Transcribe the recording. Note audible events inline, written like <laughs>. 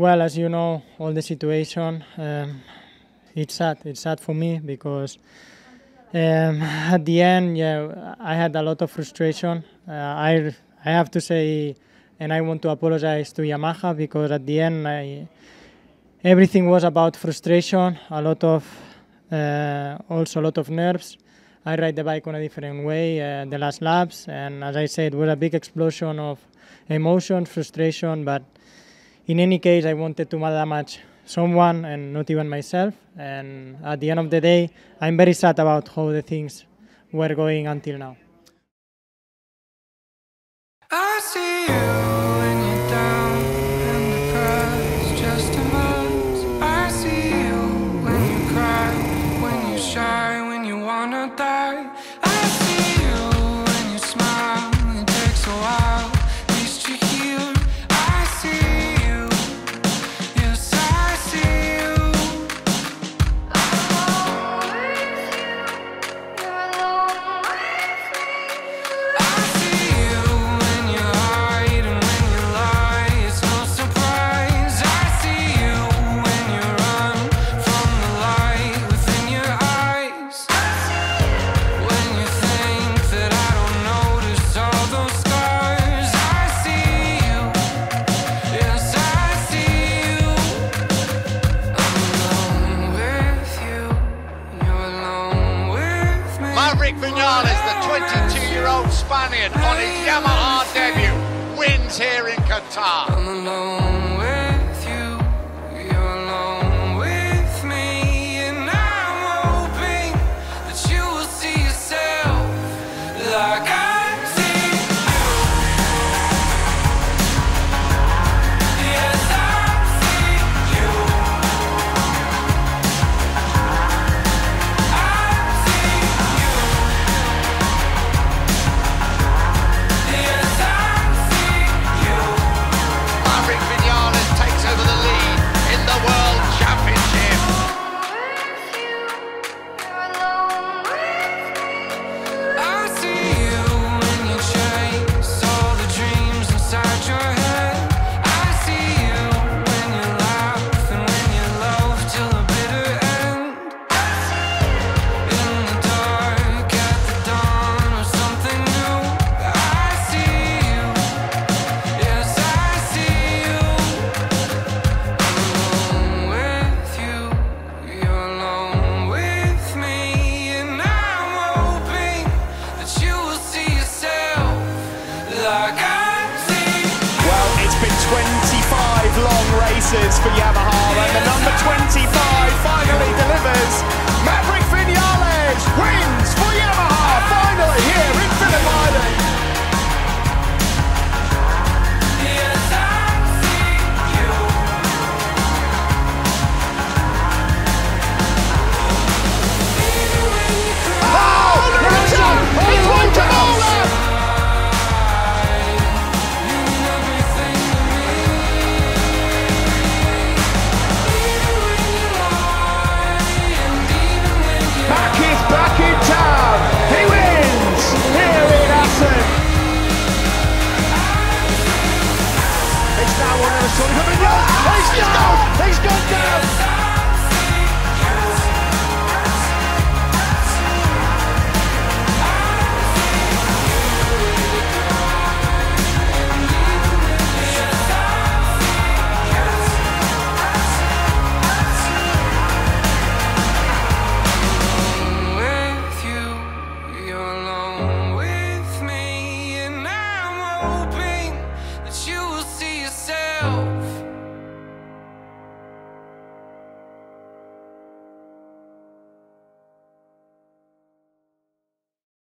well, as you know, all the situation, um, it's sad. It's sad for me because um, <laughs> at the end, yeah, I had a lot of frustration. Uh, I I have to say, and I want to apologize to Yamaha because at the end, I, everything was about frustration. A lot of uh, also a lot of nerves. I ride the bike on a different way uh, the last laps, and as I said, it was a big explosion of emotion, frustration. But in any case, I wanted to damage someone and not even myself. And at the end of the day, I'm very sad about how the things were going until now. Vinales, the 22-year-old Spaniard, on his Yamaha debut, wins here in Qatar. Races for Yamaha, Tony Fabinho. He's down. He's gone down.